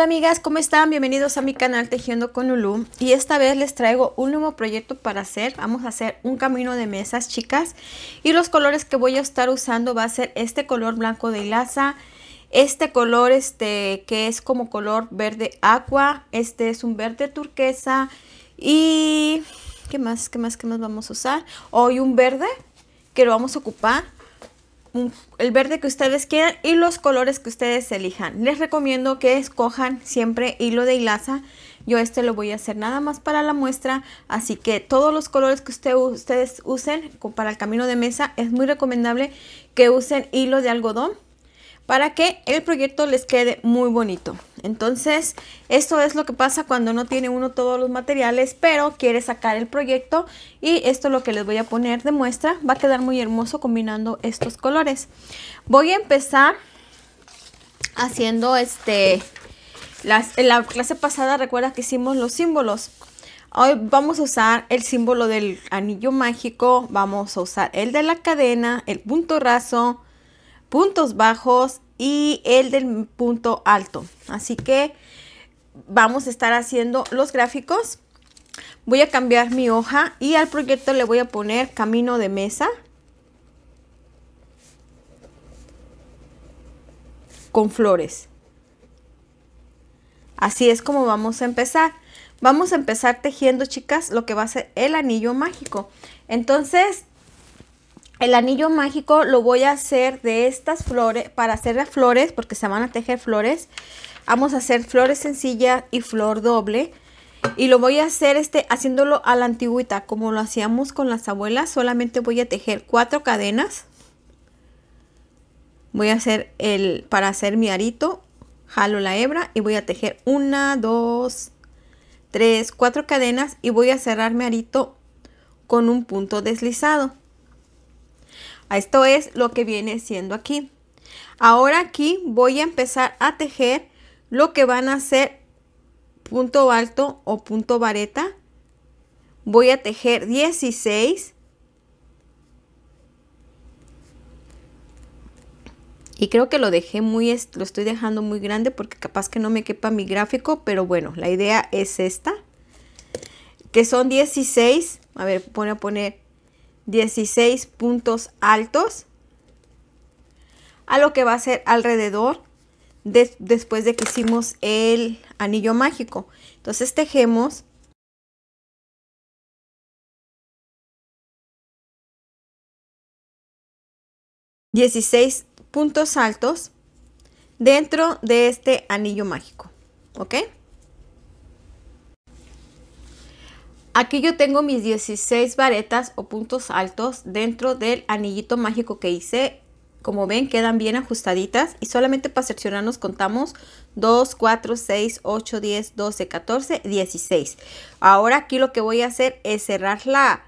Hola amigas, ¿cómo están? Bienvenidos a mi canal Tejiendo con Lulu y esta vez les traigo un nuevo proyecto para hacer. Vamos a hacer un camino de mesas, chicas, y los colores que voy a estar usando va a ser este color blanco de hilaza, este color este que es como color verde agua, este es un verde turquesa y ¿qué más? ¿Qué más? ¿Qué más vamos a usar? Hoy un verde que lo vamos a ocupar el verde que ustedes quieran y los colores que ustedes elijan. Les recomiendo que escojan siempre hilo de hilaza. Yo este lo voy a hacer nada más para la muestra, así que todos los colores que ustedes usen para el camino de mesa es muy recomendable que usen hilo de algodón para que el proyecto les quede muy bonito. Entonces, esto es lo que pasa cuando no tiene uno todos los materiales, pero quiere sacar el proyecto y esto es lo que les voy a poner de muestra. Va a quedar muy hermoso combinando estos colores. Voy a empezar haciendo este... en la clase pasada recuerda que hicimos los símbolos. Hoy vamos a usar el símbolo del anillo mágico, vamos a usar el de la cadena, el punto raso, puntos bajos y el del punto alto. Así que vamos a estar haciendo los gráficos. Voy a cambiar mi hoja y al proyecto le voy a poner camino de mesa. Con flores. Así es como vamos a empezar. Vamos a empezar tejiendo, chicas, lo que va a ser el anillo mágico. Entonces, el anillo mágico lo voy a hacer de estas flores, para hacer las flores, porque se van a tejer flores. Vamos a hacer flores sencillas y flor doble. Y lo voy a hacer este, haciéndolo a la antigüita, como lo hacíamos con las abuelas. Solamente voy a tejer cuatro cadenas. Voy a hacer el, para hacer mi arito, jalo la hebra y voy a tejer una, dos, tres, cuatro cadenas. Y voy a cerrar mi arito con un punto deslizado. Esto es lo que viene siendo aquí. Ahora aquí voy a empezar a tejer lo que van a ser punto alto o punto vareta. Voy a tejer 16. Y creo que lo dejé muy, lo estoy dejando muy grande porque capaz que no me quepa mi gráfico, pero bueno, la idea es esta. Que son 16, a ver, pone a poner 16 puntos altos a lo que va a ser alrededor después de que hicimos el anillo mágico. Entonces tejemos ...16 puntos altos... ...dentro de este anillo mágico... ¿Ok? Aquí yo tengo mis 16 varetas o puntos altos dentro del anillito mágico que hice. Como ven quedan bien ajustaditas y solamente para seccionarnos contamos 2, 4, 6, 8, 10, 12, 14, 16. Ahora aquí lo que voy a hacer es cerrar la,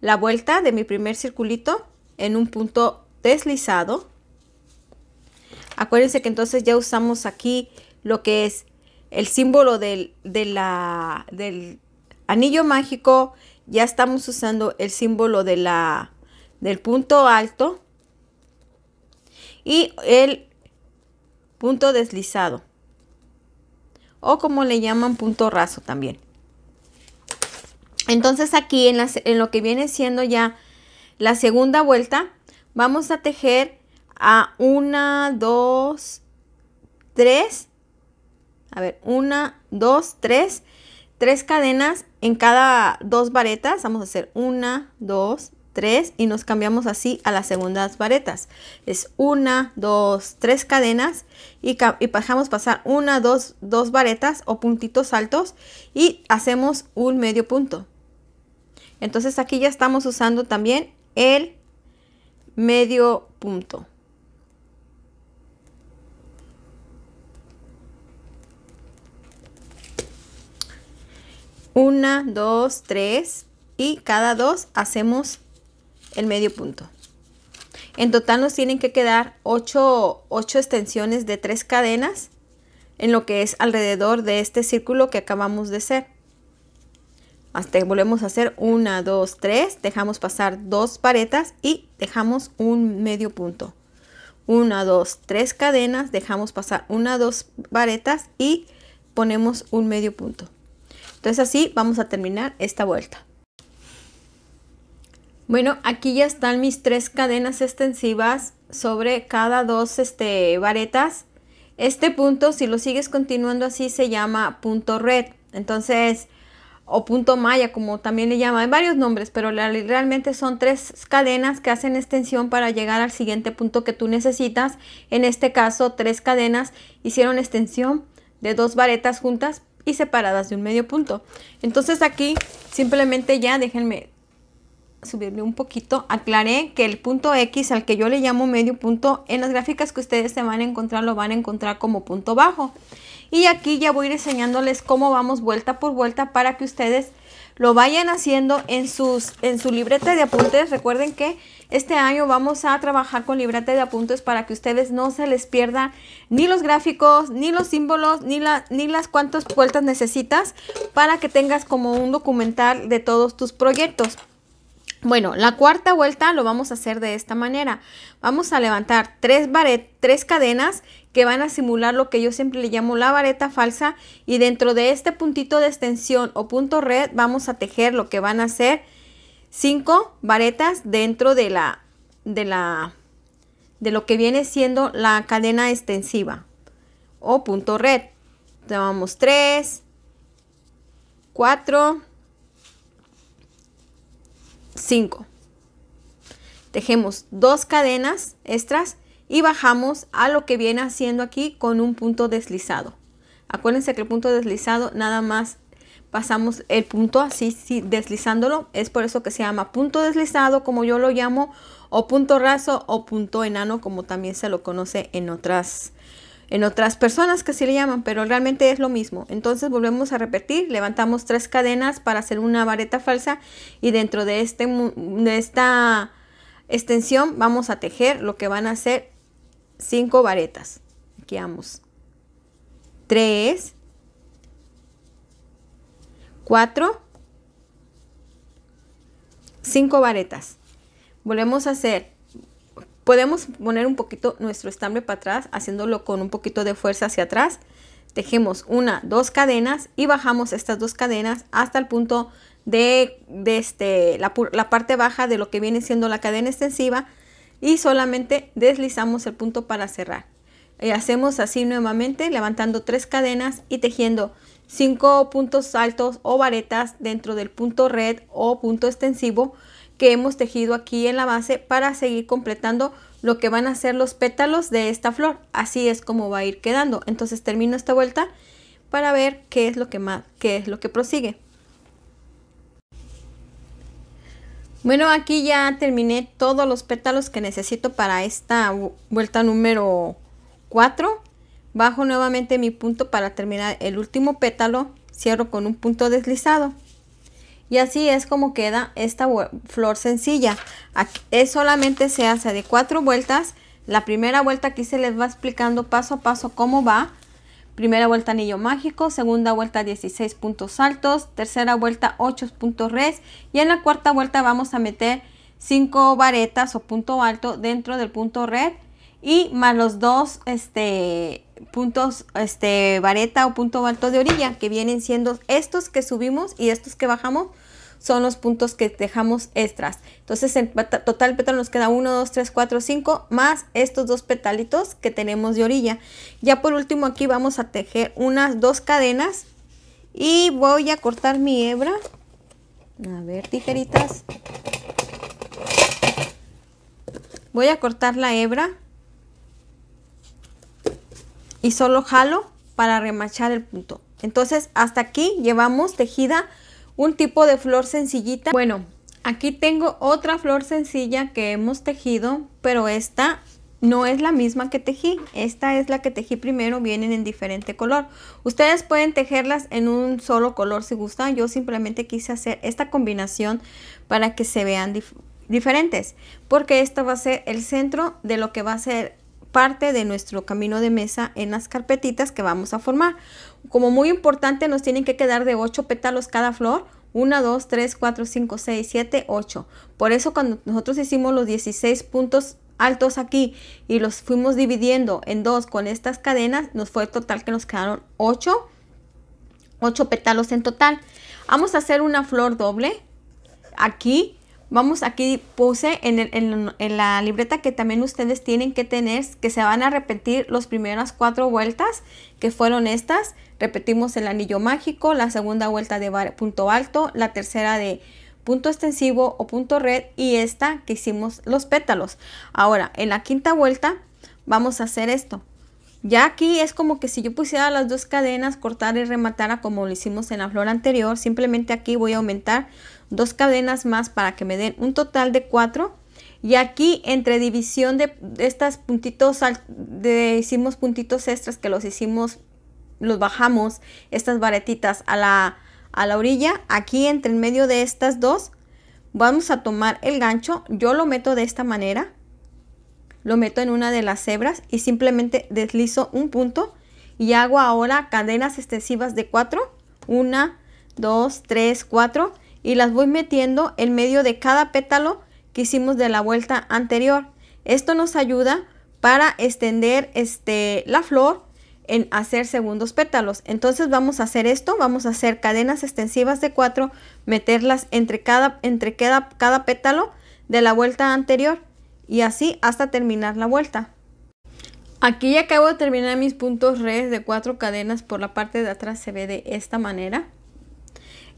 la vuelta de mi primer circulito en un punto deslizado. Acuérdense que entonces ya usamos aquí lo que es el símbolo del, de la, del anillo mágico ya estamos usando el símbolo de la, del punto alto y el punto deslizado o como le llaman punto raso también. Entonces aquí en, en lo que viene siendo ya la segunda vuelta vamos a tejer a una, dos, tres, a ver, una, dos, tres, tres cadenas en cada dos varetas. Vamos a hacer una, dos, tres y nos cambiamos así a las segundas varetas. Es una, dos, tres cadenas y, y dejamos pasar una, dos, dos varetas o puntitos altos y hacemos un medio punto. Entonces aquí ya estamos usando también el medio punto. Una, dos, tres y cada dos hacemos el medio punto. En total nos tienen que quedar 8, extensiones de tres cadenas en lo que es alrededor de este círculo que acabamos de hacer. Hasta volvemos a hacer una, dos, tres, dejamos pasar dos paretas y dejamos un medio punto. Una, dos, tres cadenas, dejamos pasar una, dos varetas y ponemos un medio punto. Entonces así vamos a terminar esta vuelta. Bueno, aquí ya están mis tres cadenas extensivas sobre cada dos este, varetas. Este punto, si lo sigues continuando así, se llama punto red. Entonces, o punto malla, como también le llaman. Hay varios nombres, pero realmente son tres cadenas que hacen extensión para llegar al siguiente punto que tú necesitas. En este caso, tres cadenas hicieron extensión de dos varetas juntas y separadas de un medio punto. Entonces aquí simplemente ya déjenme subirle un poquito, aclaré que el punto X al que yo le llamo medio punto, en las gráficas que ustedes se van a encontrar lo van a encontrar como punto bajo. Y aquí ya voy ir enseñándoles cómo vamos vuelta por vuelta para que ustedes lo vayan haciendo en, sus, en su libreta de apuntes. Recuerden que este año vamos a trabajar con libreta de apuntes para que ustedes no se les pierdan ni los gráficos, ni los símbolos, ni, la, ni las cuantas vueltas necesitas para que tengas como un documental de todos tus proyectos. Bueno, la cuarta vuelta lo vamos a hacer de esta manera. Vamos a levantar tres, tres cadenas que van a simular lo que yo siempre le llamo la vareta falsa y dentro de este puntito de extensión o punto red vamos a tejer lo que van a ser cinco varetas dentro de la de la de lo que viene siendo la cadena extensiva o punto red. Tomamos tres, cuatro 5. Tejemos dos cadenas extras y bajamos a lo que viene haciendo aquí con un punto deslizado. Acuérdense que el punto deslizado nada más pasamos el punto así, sí, deslizándolo. Es por eso que se llama punto deslizado, como yo lo llamo, o punto raso o punto enano, como también se lo conoce en otras, en otras personas que sí le llaman, pero realmente es lo mismo. Entonces volvemos a repetir, levantamos tres cadenas para hacer una vareta falsa y dentro de, este, de esta extensión vamos a tejer lo que van a hacer 5 varetas. Aquí vamos. 3, 4, 5 varetas. Volvemos a hacer, podemos poner un poquito nuestro estambre para atrás, haciéndolo con un poquito de fuerza hacia atrás. Tejemos una, dos cadenas y bajamos estas dos cadenas hasta el punto de, de este, la, la parte baja de lo que viene siendo la cadena extensiva y solamente deslizamos el punto para cerrar. Y hacemos así nuevamente, levantando tres cadenas y tejiendo cinco puntos altos o varetas dentro del punto red o punto extensivo que hemos tejido aquí en la base para seguir completando lo que van a ser los pétalos de esta flor. Así es como va a ir quedando. Entonces termino esta vuelta para ver qué es lo que más, qué es lo que prosigue. Bueno, aquí ya terminé todos los pétalos que necesito para esta vuelta número 4. Bajo nuevamente mi punto para terminar el último pétalo. Cierro con un punto deslizado. Y así es como queda esta flor sencilla. Es solamente se hace de cuatro vueltas. La primera vuelta aquí se les va explicando paso a paso cómo va. Primera vuelta anillo mágico, segunda vuelta 16 puntos altos, tercera vuelta 8 puntos res y en la cuarta vuelta vamos a meter 5 varetas o punto alto dentro del punto red y más los dos este, puntos este, vareta o punto alto de orilla que vienen siendo estos que subimos y estos que bajamos son los puntos que dejamos extras. Entonces en total pétalo nos queda 1, 2, 3, 4, 5 más estos dos petalitos que tenemos de orilla. Ya por último aquí vamos a tejer unas dos cadenas y voy a cortar mi hebra. A ver tijeritas. Voy a cortar la hebra y solo jalo para remachar el punto. Entonces hasta aquí llevamos tejida un tipo de flor sencillita. Bueno, aquí tengo otra flor sencilla que hemos tejido, pero esta no es la misma que tejí. Esta es la que tejí primero, vienen en diferente color. Ustedes pueden tejerlas en un solo color si gustan. Yo simplemente quise hacer esta combinación para que se vean diferentes, porque esta va a ser el centro de lo que va a ser parte de nuestro camino de mesa en las carpetitas que vamos a formar. Como muy importante nos tienen que quedar de 8 pétalos cada flor. 1, 2, 3, 4, 5, 6, 7, 8. Por eso cuando nosotros hicimos los 16 puntos altos aquí y los fuimos dividiendo en dos con estas cadenas, nos fue total que nos quedaron 8 8 pétalos en total. Vamos a hacer una flor doble. Aquí, vamos, aquí puse en, la libreta que también ustedes tienen que tener, que se van a repetir las primeras cuatro vueltas, que fueron estas. Repetimos el anillo mágico, la segunda vuelta de punto alto, la tercera de punto extensivo o punto red y esta que hicimos los pétalos. Ahora, en la quinta vuelta vamos a hacer esto. Ya aquí es como que si yo pusiera las dos cadenas, cortar y rematara como lo hicimos en la flor anterior. Simplemente aquí voy a aumentar dos cadenas más para que me den un total de cuatro. Y aquí entre división de, estas puntitos, de, hicimos puntitos extras que los hicimos, los bajamos, estas varetitas a la, a la orilla. Aquí entre el medio de estas dos, vamos a tomar el gancho. Yo lo meto de esta manera lo meto en una de las hebras y simplemente deslizo un punto y hago ahora cadenas extensivas de 4, 1, 2, 3, 4 y las voy metiendo en medio de cada pétalo que hicimos de la vuelta anterior. Esto nos ayuda para extender este, la flor en hacer segundos pétalos. Entonces vamos a hacer esto, vamos a hacer cadenas extensivas de 4, meterlas entre cada, entre cada, cada pétalo de la vuelta anterior y así hasta terminar la vuelta. Aquí ya acabo de terminar mis puntos red de cuatro cadenas por la parte de atrás se ve de esta manera.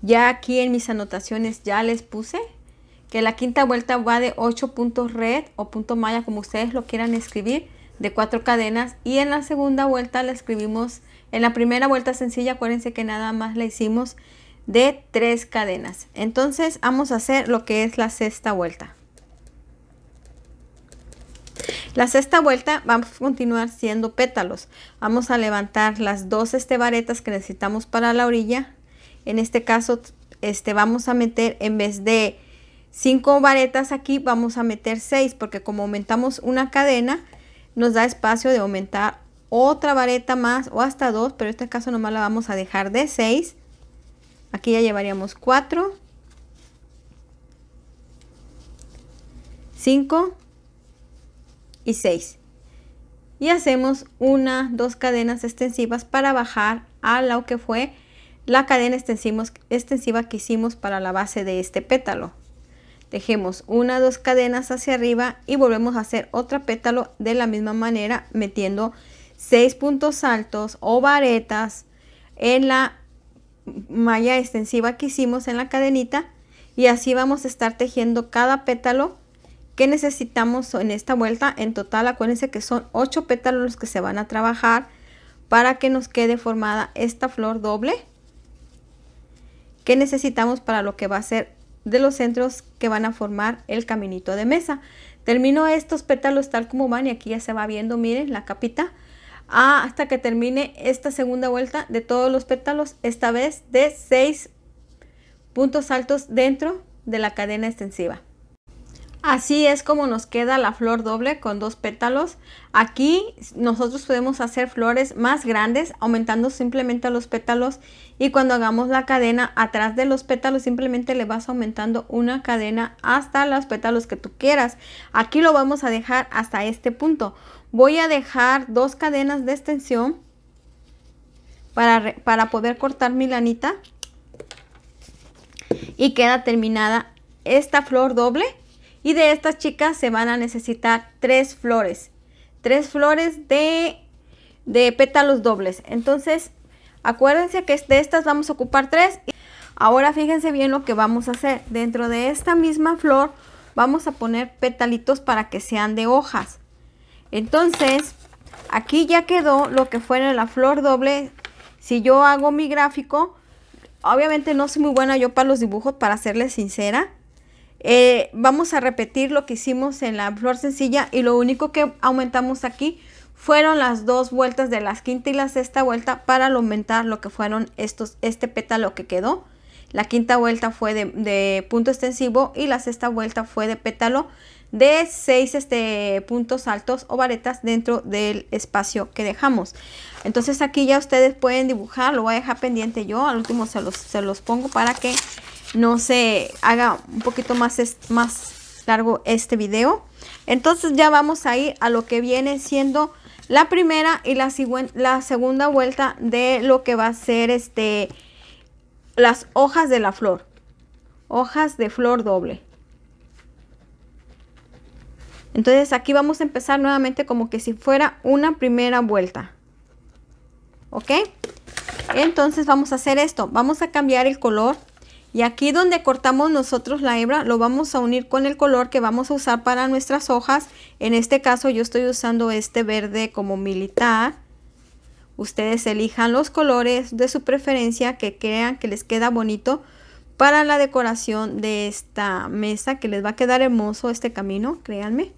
Ya aquí en mis anotaciones ya les puse que la quinta vuelta va de 8 puntos red o punto malla como ustedes lo quieran escribir de cuatro cadenas y en la segunda vuelta la escribimos en la primera vuelta sencilla acuérdense que nada más la hicimos de tres cadenas entonces vamos a hacer lo que es la sexta vuelta la sexta vuelta vamos a continuar siendo pétalos. Vamos a levantar las dos este, varetas que necesitamos para la orilla. En este caso este, vamos a meter en vez de cinco varetas aquí vamos a meter seis porque como aumentamos una cadena nos da espacio de aumentar otra vareta más o hasta dos pero en este caso nomás la vamos a dejar de 6 aquí ya llevaríamos 4 5 y 6 y hacemos una dos cadenas extensivas para bajar a lo que fue la cadena extensiva que hicimos para la base de este pétalo dejemos una dos cadenas hacia arriba y volvemos a hacer otra pétalo de la misma manera metiendo seis puntos altos o varetas en la malla extensiva que hicimos en la cadenita y así vamos a estar tejiendo cada pétalo ¿Qué necesitamos en esta vuelta? En total, acuérdense que son 8 pétalos los que se van a trabajar para que nos quede formada esta flor doble. ¿Qué necesitamos para lo que va a ser de los centros que van a formar el caminito de mesa? Termino estos pétalos tal como van y aquí ya se va viendo, miren, la capita. Ah, hasta que termine esta segunda vuelta de todos los pétalos, esta vez de 6 puntos altos dentro de la cadena extensiva. Así es como nos queda la flor doble con dos pétalos. Aquí nosotros podemos hacer flores más grandes aumentando simplemente los pétalos y cuando hagamos la cadena atrás de los pétalos simplemente le vas aumentando una cadena hasta los pétalos que tú quieras. Aquí lo vamos a dejar hasta este punto. Voy a dejar dos cadenas de extensión para, para poder cortar mi lanita y queda terminada esta flor doble y de estas chicas se van a necesitar tres flores. Tres flores de, de pétalos dobles. Entonces, acuérdense que de estas vamos a ocupar tres. Ahora fíjense bien lo que vamos a hacer. Dentro de esta misma flor vamos a poner petalitos para que sean de hojas. Entonces, aquí ya quedó lo que fuera la flor doble. Si yo hago mi gráfico, obviamente no soy muy buena yo para los dibujos, para serles sincera. Eh, vamos a repetir lo que hicimos en la flor sencilla y lo único que aumentamos aquí fueron las dos vueltas de las quinta y la sexta vuelta para aumentar lo que fueron estos, este pétalo que quedó. La quinta vuelta fue de, punto extensivo y la sexta vuelta fue de pétalo de seis este, puntos altos o varetas dentro del espacio que dejamos. Entonces aquí ya ustedes pueden dibujar, lo voy a dejar pendiente yo, al último se los, se los pongo para que no se haga un poquito más, más largo este video. Entonces ya vamos a ir a lo que viene siendo la primera y la, la segunda vuelta de lo que va a ser este las hojas de la flor. Hojas de flor doble. Entonces aquí vamos a empezar nuevamente como que si fuera una primera vuelta. ¿Ok? Entonces vamos a hacer esto. Vamos a cambiar el color. Y aquí donde cortamos nosotros la hebra, lo vamos a unir con el color que vamos a usar para nuestras hojas. En este caso yo estoy usando este verde como militar. Ustedes elijan los colores de su preferencia que crean que les queda bonito para la decoración de esta mesa que les va a quedar hermoso este camino, créanme.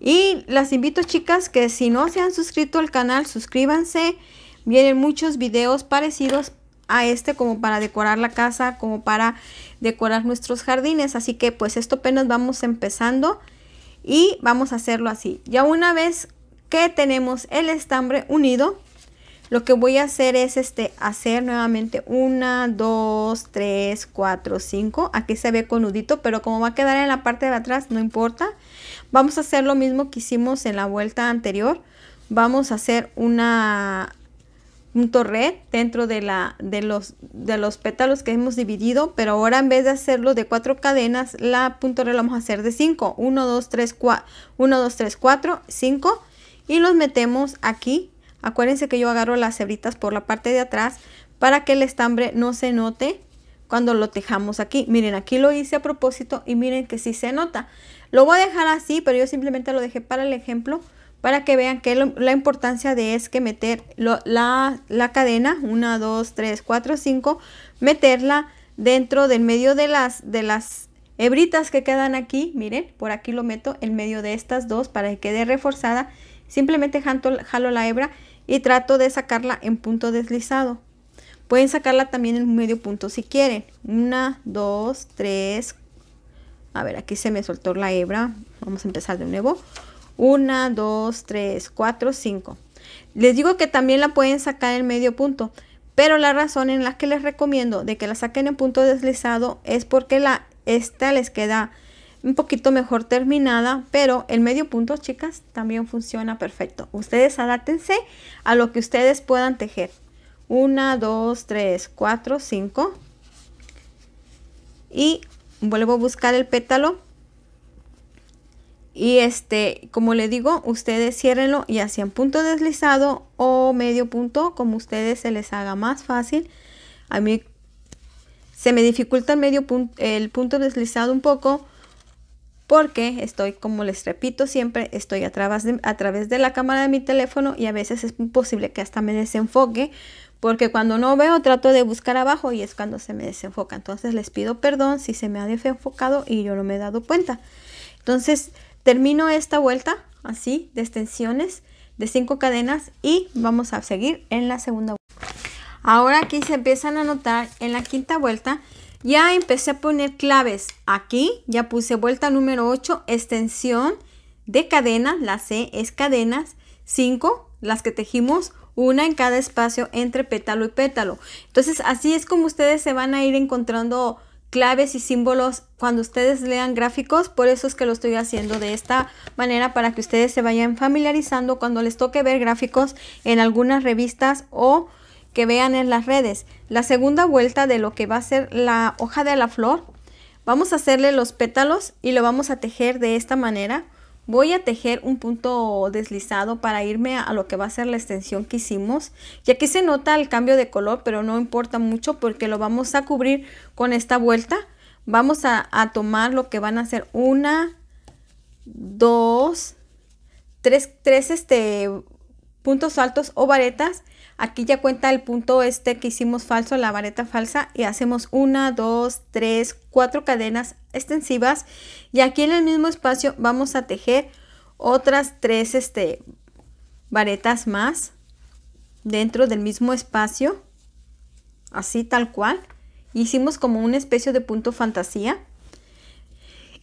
Y las invito chicas que si no se han suscrito al canal, suscríbanse. Vienen muchos videos parecidos a este como para decorar la casa, como para decorar nuestros jardines. Así que pues esto apenas vamos empezando y vamos a hacerlo así. Ya una vez que tenemos el estambre unido, lo que voy a hacer es este, hacer nuevamente una, dos, tres, cuatro, cinco. Aquí se ve con nudito, pero como va a quedar en la parte de atrás, no importa. Vamos a hacer lo mismo que hicimos en la vuelta anterior. Vamos a hacer una un torre dentro de, la, de, los, de los pétalos que hemos dividido, pero ahora en vez de hacerlo de cuatro cadenas, la punto red lo vamos a hacer de cinco. 1, 2, 3, 4, 1, 2, 3, 4, 5 y los metemos aquí Acuérdense que yo agarro las hebritas por la parte de atrás para que el estambre no se note cuando lo tejamos aquí. Miren, aquí lo hice a propósito y miren que sí se nota. Lo voy a dejar así, pero yo simplemente lo dejé para el ejemplo para que vean que la importancia de es que meter la, la, cadena, 1, 2, 3, 4, 5, meterla dentro del medio de las, de las hebritas que quedan aquí. Miren, por aquí lo meto en medio de estas dos para que quede reforzada. Simplemente jalo la hebra y trato de sacarla en punto deslizado. Pueden sacarla también en medio punto si quieren. Una, dos, tres. A ver, aquí se me soltó la hebra. Vamos a empezar de nuevo. Una, dos, tres, cuatro, cinco. Les digo que también la pueden sacar en medio punto. Pero la razón en la que les recomiendo de que la saquen en punto deslizado es porque la, esta les queda un poquito mejor terminada, pero el medio punto, chicas, también funciona perfecto. Ustedes adátense a lo que ustedes puedan tejer. Una, dos, tres, cuatro, cinco. Y vuelvo a buscar el pétalo. Y este, como le digo, ustedes ciérrenlo y hacían punto deslizado o medio punto, como ustedes se les haga más fácil. A mí se me dificulta el medio punto, el punto deslizado un poco porque estoy, como les repito siempre, estoy a través, de, a través de la cámara de mi teléfono y a veces es posible que hasta me desenfoque porque cuando no veo trato de buscar abajo y es cuando se me desenfoca. Entonces les pido perdón si se me ha desenfocado y yo no me he dado cuenta. Entonces termino esta vuelta así de extensiones de cinco cadenas y vamos a seguir en la segunda vuelta. Ahora aquí se empiezan a notar en la quinta vuelta ya empecé a poner claves. Aquí ya puse vuelta número 8, extensión de cadena. La C es cadenas. 5, las que tejimos, una en cada espacio entre pétalo y pétalo. Entonces así es como ustedes se van a ir encontrando claves y símbolos cuando ustedes lean gráficos. Por eso es que lo estoy haciendo de esta manera para que ustedes se vayan familiarizando cuando les toque ver gráficos en algunas revistas o que vean en las redes. La segunda vuelta de lo que va a ser la hoja de la flor, vamos a hacerle los pétalos y lo vamos a tejer de esta manera. Voy a tejer un punto deslizado para irme a lo que va a ser la extensión que hicimos. Y aquí se nota el cambio de color, pero no importa mucho porque lo vamos a cubrir con esta vuelta. Vamos a, tomar lo que van a ser una, dos, tres, tres este, puntos altos o varetas Aquí ya cuenta el punto este que hicimos falso, la vareta falsa, y hacemos una, dos, tres, cuatro cadenas extensivas. Y aquí en el mismo espacio vamos a tejer otras tres este, varetas más dentro del mismo espacio, así tal cual. Hicimos como una especie de punto fantasía.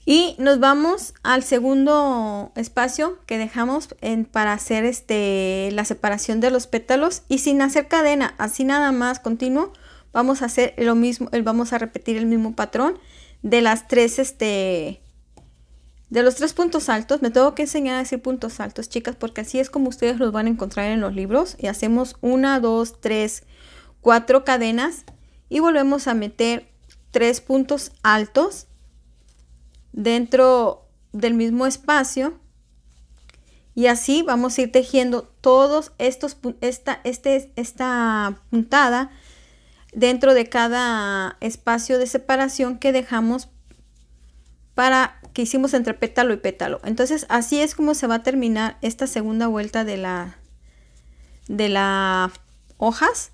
Y nos vamos al segundo espacio que dejamos para hacer este, la separación de los pétalos y sin hacer cadena, así nada más continuo, vamos a hacer lo mismo, vamos a repetir el mismo patrón de las tres, este, de los tres puntos altos. Me tengo que enseñar a decir puntos altos, chicas, porque así es como ustedes los van a encontrar en los libros. Y hacemos una, dos, tres, cuatro cadenas y volvemos a meter tres puntos altos dentro del mismo espacio y así vamos a ir tejiendo todos estos esta, este, esta puntada dentro de cada espacio de separación que dejamos para que hicimos entre pétalo y pétalo. Entonces así es como se va a terminar esta segunda vuelta de la de las hojas.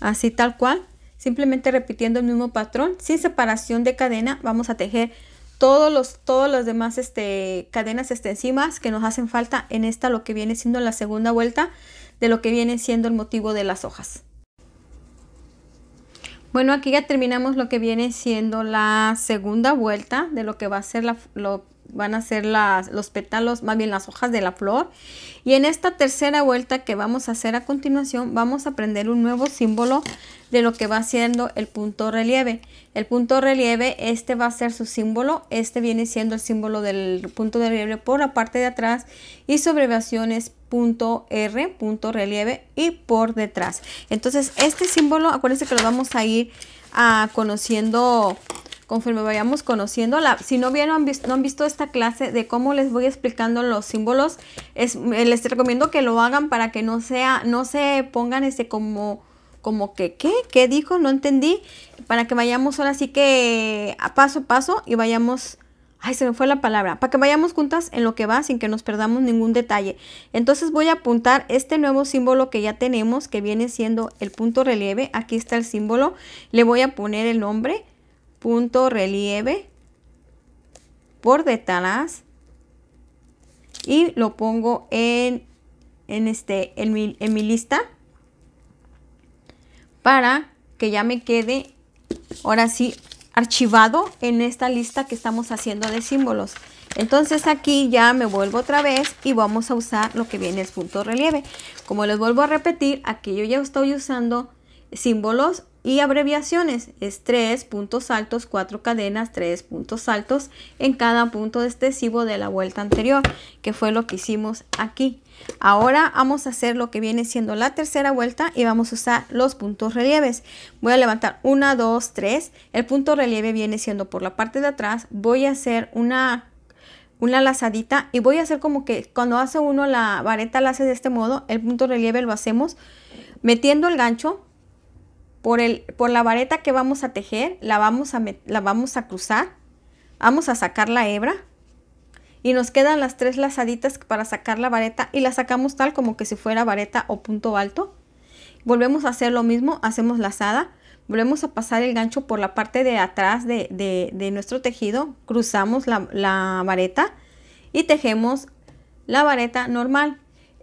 Así tal cual simplemente repitiendo el mismo patrón sin separación de cadena vamos a tejer todos los todos los demás este, cadenas extensivas que nos hacen falta en esta lo que viene siendo la segunda vuelta de lo que viene siendo el motivo de las hojas. Bueno aquí ya terminamos lo que viene siendo la segunda vuelta de lo que va a ser la, lo, van a ser las, los pétalos, más bien las hojas de la flor. Y en esta tercera vuelta que vamos a hacer a continuación, vamos a aprender un nuevo símbolo de lo que va siendo el punto relieve. El punto relieve, este va a ser su símbolo, este viene siendo el símbolo del punto de relieve por la parte de atrás y su abreviación es punto R, punto relieve y por detrás. Entonces este símbolo, acuérdense que lo vamos a ir a ah, conociendo conforme vayamos conociendo. Si no, vieron, no han visto esta clase de cómo les voy explicando los símbolos, eh, les recomiendo que lo hagan para que no sea, no se pongan ese como, como que, ¿qué? ¿Qué dijo? No entendí. Para que vayamos ahora sí que a paso a paso y vayamos... Ay, se me fue la palabra. Para que vayamos juntas en lo que va sin que nos perdamos ningún detalle. Entonces voy a apuntar este nuevo símbolo que ya tenemos, que viene siendo el punto relieve. Aquí está el símbolo. Le voy a poner el nombre punto relieve por detrás y lo pongo en, en, este, en, mi, en mi lista para que ya me quede ahora sí archivado en esta lista que estamos haciendo de símbolos. Entonces aquí ya me vuelvo otra vez y vamos a usar lo que viene el punto relieve. Como les vuelvo a repetir, aquí yo ya estoy usando símbolos y abreviaciones es tres puntos altos, cuatro cadenas, tres puntos altos en cada punto excesivo de la vuelta anterior, que fue lo que hicimos aquí. Ahora vamos a hacer lo que viene siendo la tercera vuelta y vamos a usar los puntos relieves. Voy a levantar una, dos, tres. El punto relieve viene siendo por la parte de atrás. Voy a hacer una una lazadita y voy a hacer como que cuando hace uno la vareta la hace de este modo, el punto relieve lo hacemos metiendo el gancho por, el, por la vareta que vamos a tejer, la vamos a, la vamos a cruzar, vamos a sacar la hebra y nos quedan las tres lazaditas para sacar la vareta y la sacamos tal como que si fuera vareta o punto alto. Volvemos a hacer lo mismo, hacemos lazada, volvemos a pasar el gancho por la parte de atrás de, de, nuestro tejido, cruzamos la, la vareta y tejemos la vareta normal.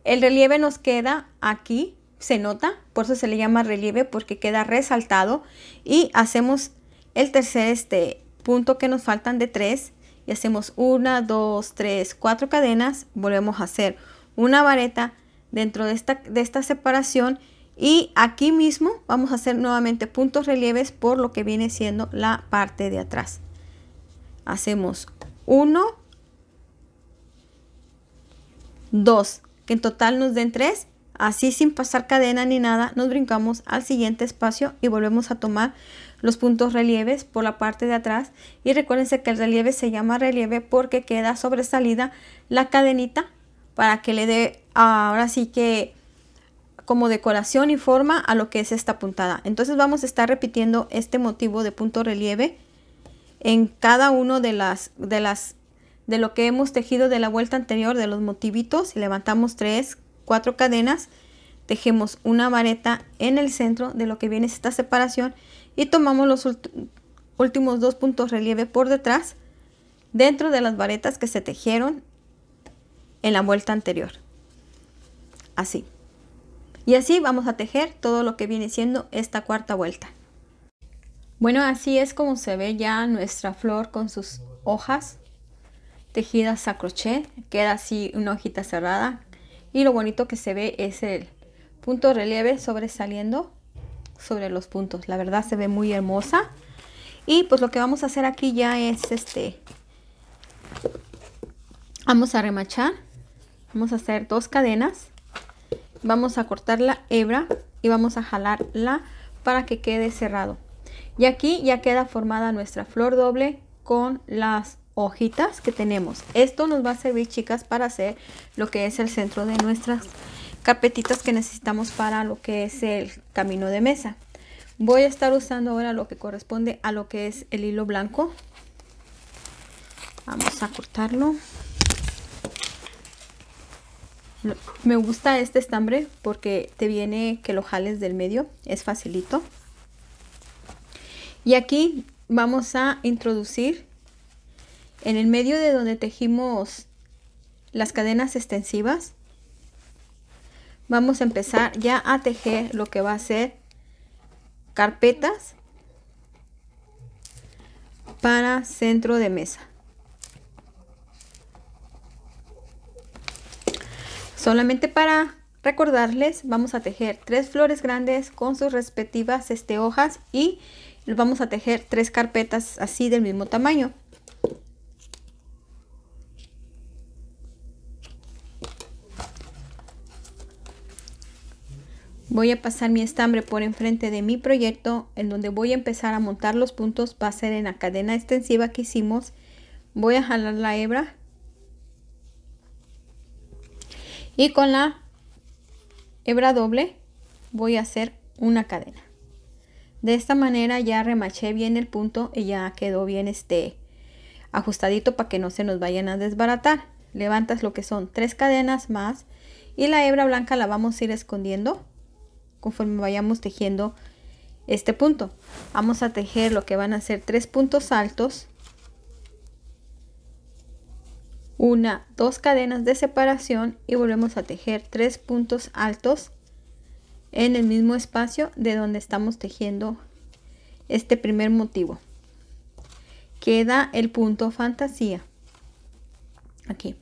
El relieve nos queda aquí se nota, por eso se le llama relieve porque queda resaltado y hacemos el tercer este punto que nos faltan de tres y hacemos una, dos, tres, cuatro cadenas, volvemos a hacer una vareta dentro de esta, de esta separación y aquí mismo vamos a hacer nuevamente puntos relieves por lo que viene siendo la parte de atrás. Hacemos uno, dos, que en total nos den tres Así sin pasar cadena ni nada, nos brincamos al siguiente espacio y volvemos a tomar los puntos relieves por la parte de atrás. Y recuérdense que el relieve se llama relieve porque queda sobresalida la cadenita para que le dé ahora sí que como decoración y forma a lo que es esta puntada. Entonces vamos a estar repitiendo este motivo de punto relieve en cada uno de las de las de lo que hemos tejido de la vuelta anterior de los motivitos y levantamos tres cuatro cadenas, tejemos una vareta en el centro de lo que viene esta separación y tomamos los últimos dos puntos relieve por detrás dentro de las varetas que se tejieron en la vuelta anterior. Así. Y así vamos a tejer todo lo que viene siendo esta cuarta vuelta. Bueno, así es como se ve ya nuestra flor con sus hojas tejidas a crochet. Queda así una hojita cerrada y lo bonito que se ve es el punto relieve sobresaliendo sobre los puntos. La verdad se ve muy hermosa. Y pues lo que vamos a hacer aquí ya es este. Vamos a remachar. Vamos a hacer dos cadenas. Vamos a cortar la hebra y vamos a jalarla para que quede cerrado. Y aquí ya queda formada nuestra flor doble con las hojitas que tenemos. Esto nos va a servir, chicas, para hacer lo que es el centro de nuestras carpetitas que necesitamos para lo que es el camino de mesa. Voy a estar usando ahora lo que corresponde a lo que es el hilo blanco. Vamos a cortarlo. Me gusta este estambre porque te viene que lo jales del medio. Es facilito. Y aquí vamos a introducir en el medio de donde tejimos las cadenas extensivas. Vamos a empezar ya a tejer lo que va a ser carpetas para centro de mesa. Solamente para recordarles, vamos a tejer tres flores grandes con sus respectivas este, hojas y vamos a tejer tres carpetas así del mismo tamaño. Voy a pasar mi estambre por enfrente de mi proyecto en donde voy a empezar a montar los puntos. Va a ser en la cadena extensiva que hicimos. Voy a jalar la hebra y con la hebra doble voy a hacer una cadena de esta manera ya remaché bien el punto y ya quedó bien este ajustadito para que no se nos vayan a desbaratar levantas lo que son tres cadenas más y la hebra blanca la vamos a ir escondiendo conforme vayamos tejiendo este punto vamos a tejer lo que van a ser tres puntos altos una, dos cadenas de separación y volvemos a tejer tres puntos altos en el mismo espacio de donde estamos tejiendo este primer motivo. Queda el punto fantasía. Aquí.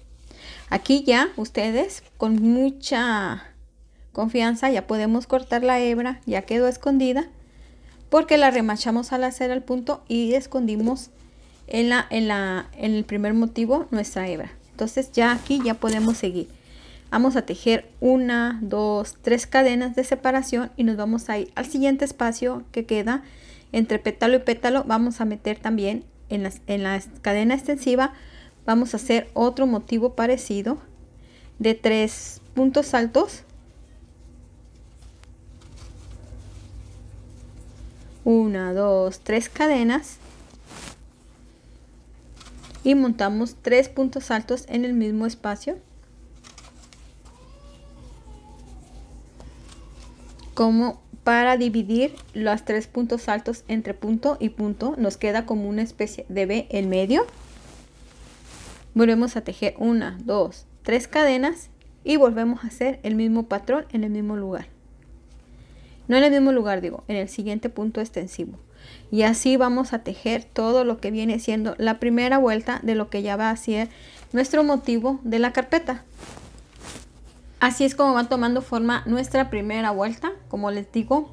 Aquí ya ustedes con mucha confianza ya podemos cortar la hebra, ya quedó escondida porque la remachamos al hacer el punto y escondimos en, la, en, la, en el primer motivo nuestra hebra. Entonces ya aquí ya podemos seguir. Vamos a tejer una, dos, tres cadenas de separación y nos vamos a ir al siguiente espacio que queda entre pétalo y pétalo. Vamos a meter también en, las, en la cadena extensiva, vamos a hacer otro motivo parecido de tres puntos altos. Una, dos, tres cadenas. Y montamos tres puntos altos en el mismo espacio. Como para dividir los tres puntos altos entre punto y punto nos queda como una especie de B en medio. Volvemos a tejer una dos tres cadenas y volvemos a hacer el mismo patrón en el mismo lugar no en el mismo lugar digo en el siguiente punto extensivo y así vamos a tejer todo lo que viene siendo la primera vuelta de lo que ya va a ser nuestro motivo de la carpeta. Así es como va tomando forma nuestra primera vuelta, como les digo,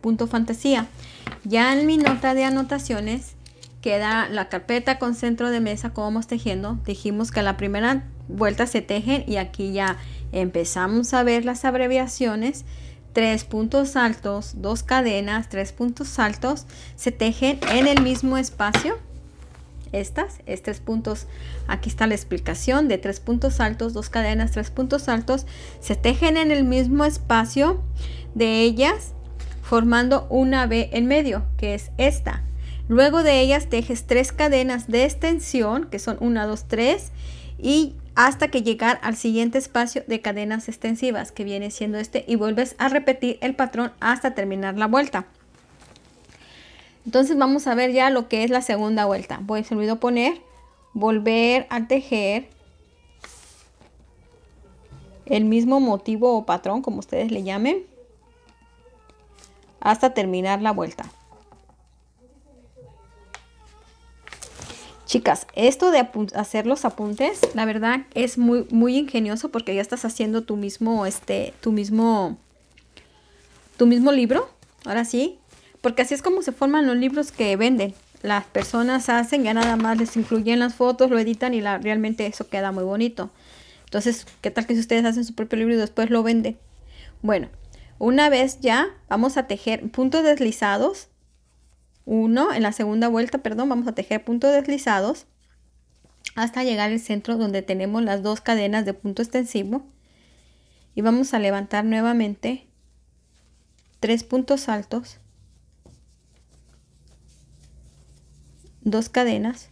punto fantasía. Ya en mi nota de anotaciones queda la carpeta con centro de mesa como vamos tejiendo. Dijimos que la primera vuelta se tejen y aquí ya empezamos a ver las abreviaciones tres puntos altos, dos cadenas, tres puntos altos, se tejen en el mismo espacio. Estas, estos puntos, aquí está la explicación de tres puntos altos, dos cadenas, tres puntos altos, se tejen en el mismo espacio de ellas formando una B en medio, que es esta. Luego de ellas tejes tres cadenas de extensión, que son una, dos, tres, y hasta que llegar al siguiente espacio de cadenas extensivas que viene siendo este y vuelves a repetir el patrón hasta terminar la vuelta. Entonces vamos a ver ya lo que es la segunda vuelta. Voy a olvidó poner, volver a tejer el mismo motivo o patrón como ustedes le llamen hasta terminar la vuelta. Chicas, esto de hacer los apuntes, la verdad es muy, muy ingenioso porque ya estás haciendo tu mismo, este, tu mismo, tu mismo libro. Ahora sí, porque así es como se forman los libros que venden. Las personas hacen, ya nada más les incluyen las fotos, lo editan y la, realmente eso queda muy bonito. Entonces, ¿qué tal que si ustedes hacen su propio libro y después lo venden? Bueno, Una vez ya vamos a tejer puntos deslizados. Uno, en la segunda vuelta, perdón, vamos a tejer puntos deslizados hasta llegar al centro donde tenemos las dos cadenas de punto extensivo. Y vamos a levantar nuevamente tres puntos altos dos cadenas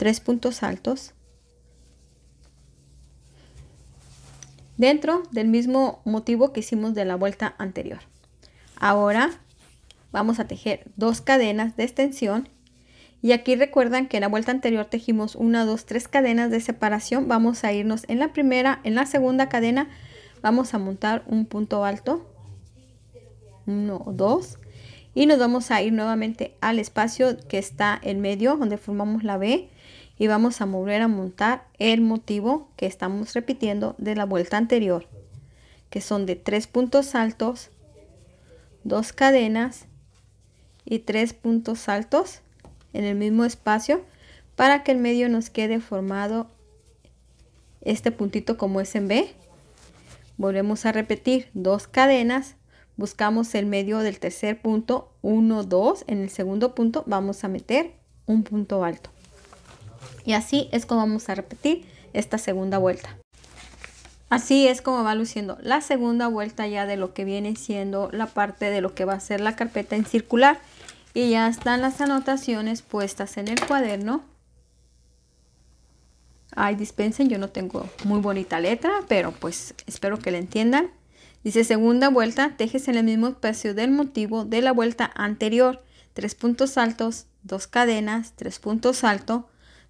tres puntos altos. Dentro del mismo motivo que hicimos de la vuelta anterior ahora vamos a tejer dos cadenas de extensión y aquí recuerdan que en la vuelta anterior tejimos una, dos, tres cadenas de separación. Vamos a irnos en la primera, en la segunda cadena vamos a montar un punto alto. Uno, dos. Y nos vamos a ir nuevamente al espacio que está en medio donde formamos la B. Y vamos a volver a montar el motivo que estamos repitiendo de la vuelta anterior. Que son de tres puntos altos, dos cadenas y tres puntos altos en el mismo espacio para que el medio nos quede formado este puntito como es en B. Volvemos a repetir dos cadenas, buscamos el medio del tercer punto, 1, 2, en el segundo punto vamos a meter un punto alto. Y así es como vamos a repetir esta segunda vuelta. Así es como va luciendo la segunda vuelta ya de lo que viene siendo la parte de lo que va a ser la carpeta en circular. Y ya están las anotaciones puestas en el cuaderno. Ay, dispensen, yo no tengo muy bonita letra, pero pues espero que la entiendan. Dice segunda vuelta, tejes en el mismo espacio del motivo de la vuelta anterior. Tres puntos altos, dos cadenas, tres puntos altos.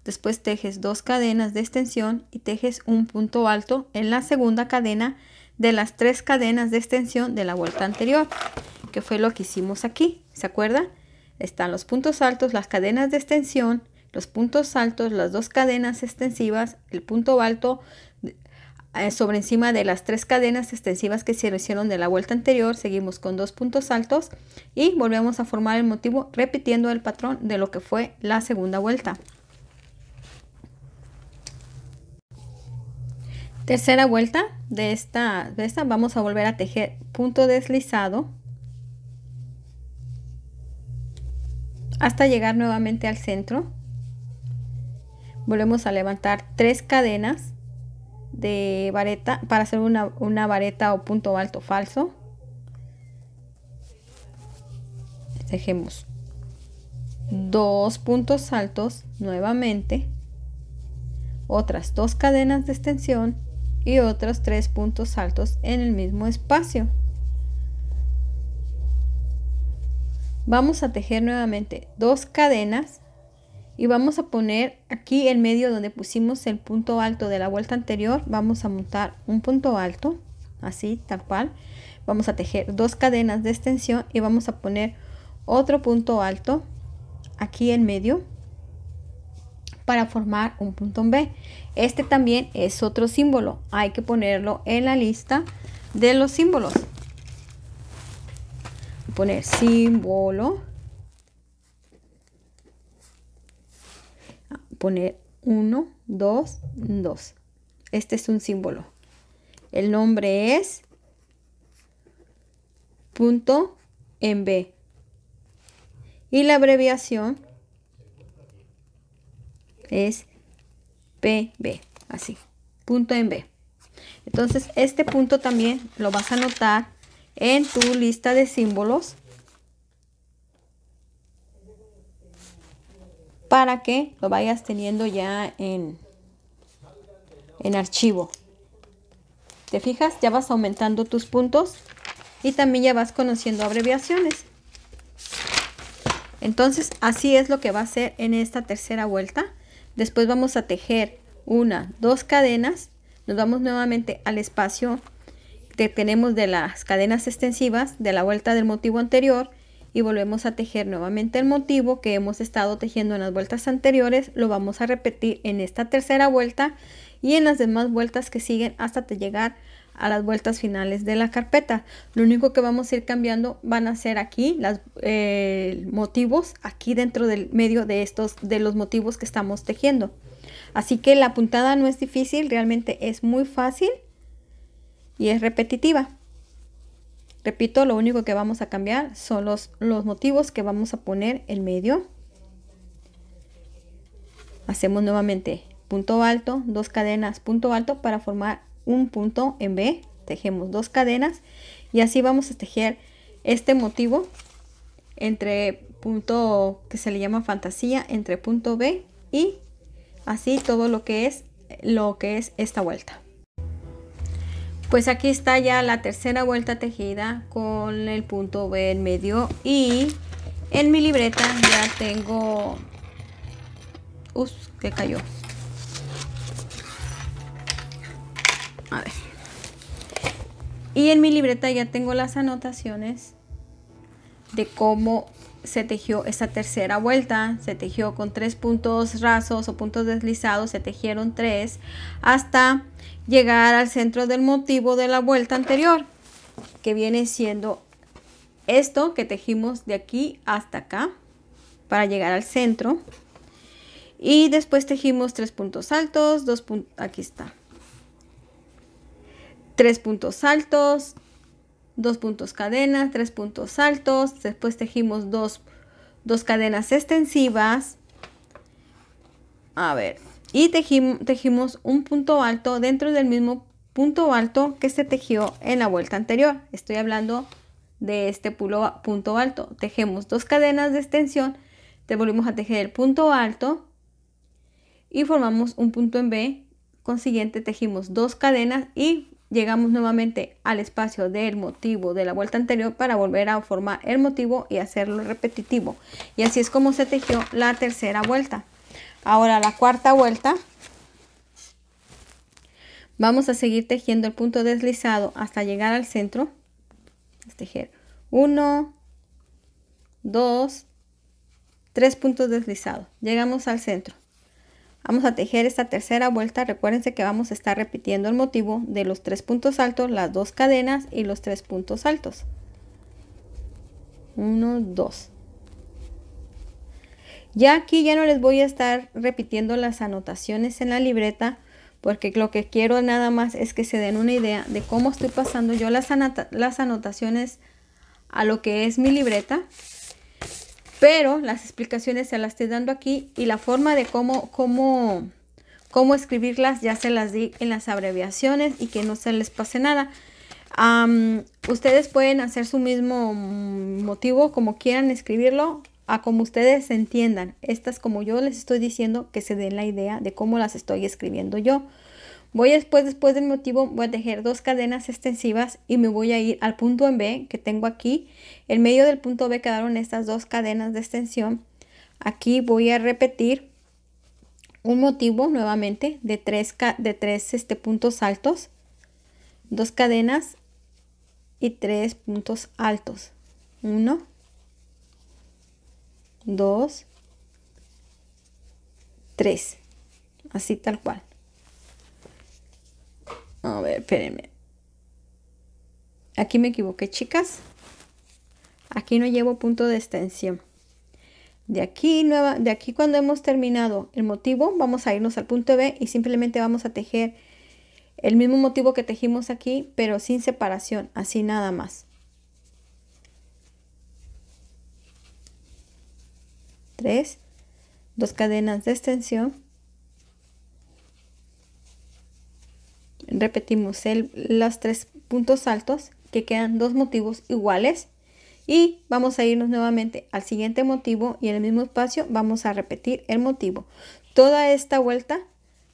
Después tejes dos cadenas de extensión y tejes un punto alto en la segunda cadena de las tres cadenas de extensión de la vuelta anterior, que fue lo que hicimos aquí. ¿Se acuerdan? están los puntos altos, las cadenas de extensión, los puntos altos, las dos cadenas extensivas, el punto alto eh, sobre encima de las tres cadenas extensivas que se hicieron de la vuelta anterior, seguimos con dos puntos altos y volvemos a formar el motivo repitiendo el patrón de lo que fue la segunda vuelta. Tercera vuelta de esta, de esta vamos a volver a tejer punto deslizado hasta llegar nuevamente al centro. Volvemos a levantar tres cadenas de vareta para hacer una, una vareta o punto alto falso. Dejemos dos puntos altos nuevamente, otras dos cadenas de extensión y otros tres puntos altos en el mismo espacio. vamos a tejer nuevamente dos cadenas y vamos a poner aquí en medio donde pusimos el punto alto de la vuelta anterior vamos a montar un punto alto así tal cual vamos a tejer dos cadenas de extensión y vamos a poner otro punto alto aquí en medio para formar un punto en B este también es otro símbolo hay que ponerlo en la lista de los símbolos poner símbolo. Poner 1, 2, 2. Este es un símbolo. El nombre es punto en B. Y la abreviación es PB. Así. Punto en B. Entonces, este punto también lo vas a anotar en tu lista de símbolos para que lo vayas teniendo ya en, en archivo. ¿Te fijas? Ya vas aumentando tus puntos y también ya vas conociendo abreviaciones. Entonces, así es lo que va a ser en esta tercera vuelta. Después vamos a tejer una, dos cadenas. Nos vamos nuevamente al espacio tenemos de las cadenas extensivas de la vuelta del motivo anterior y volvemos a tejer nuevamente el motivo que hemos estado tejiendo en las vueltas anteriores lo vamos a repetir en esta tercera vuelta y en las demás vueltas que siguen hasta llegar a las vueltas finales de la carpeta lo único que vamos a ir cambiando van a ser aquí los eh, motivos aquí dentro del medio de estos de los motivos que estamos tejiendo así que la puntada no es difícil realmente es muy fácil y es repetitiva. Repito, lo único que vamos a cambiar son los, los motivos que vamos a poner en medio. Hacemos nuevamente punto alto, dos cadenas, punto alto para formar un punto en B. Tejemos dos cadenas y así vamos a tejer este motivo entre punto que se le llama fantasía entre punto B y así todo lo que es lo que es esta vuelta pues aquí está ya la tercera vuelta tejida con el punto B en medio y en mi libreta ya tengo Ups, que cayó a ver y en mi libreta ya tengo las anotaciones de cómo se tejió esta tercera vuelta, se tejió con tres puntos rasos o puntos deslizados, se tejieron tres hasta llegar al centro del motivo de la vuelta anterior, que viene siendo esto que tejimos de aquí hasta acá para llegar al centro. Y después tejimos tres puntos altos, dos puntos, aquí está. Tres puntos altos, dos puntos cadenas, tres puntos altos, después tejimos dos, dos cadenas extensivas. A ver, y tejimos un punto alto dentro del mismo punto alto que se tejió en la vuelta anterior. Estoy hablando de este punto alto. Tejemos dos cadenas de extensión, te volvimos a tejer el punto alto y formamos un punto en B. Consiguiente tejimos dos cadenas y llegamos nuevamente al espacio del motivo de la vuelta anterior para volver a formar el motivo y hacerlo repetitivo. Y así es como se tejió la tercera vuelta. Ahora la cuarta vuelta. Vamos a seguir tejiendo el punto deslizado hasta llegar al centro. Tejer 1, 2, 3 puntos deslizados. Llegamos al centro. Vamos a tejer esta tercera vuelta. Recuérdense que vamos a estar repitiendo el motivo de los tres puntos altos, las dos cadenas y los tres puntos altos. 1, 2. Ya aquí ya no les voy a estar repitiendo las anotaciones en la libreta porque lo que quiero nada más es que se den una idea de cómo estoy pasando yo las, las anotaciones a lo que es mi libreta pero las explicaciones se las estoy dando aquí y la forma de cómo, cómo, cómo escribirlas ya se las di en las abreviaciones y que no se les pase nada. ustedes pueden hacer su mismo motivo como quieran escribirlo a como ustedes entiendan. Estas como yo les estoy diciendo que se den la idea de cómo las estoy escribiendo yo. Voy después, después del motivo, voy a tejer dos cadenas extensivas y me voy a ir al punto en B que tengo aquí. En medio del punto B quedaron estas dos cadenas de extensión. Aquí voy a repetir un motivo nuevamente de tres, de tres este, puntos altos, dos cadenas y tres puntos altos. Uno, dos, tres. Así tal cual. A ver, espérenme. Aquí me equivoqué, chicas. Aquí no llevo punto de extensión. De aquí, nueva, de aquí cuando hemos terminado el motivo, vamos a irnos al punto B y simplemente vamos a tejer el mismo motivo que tejimos aquí, pero sin separación, así nada más. Tres, dos cadenas de extensión repetimos el, los tres puntos altos que quedan dos motivos iguales. Y vamos a irnos nuevamente al siguiente motivo y en el mismo espacio vamos a repetir el motivo. Toda esta vuelta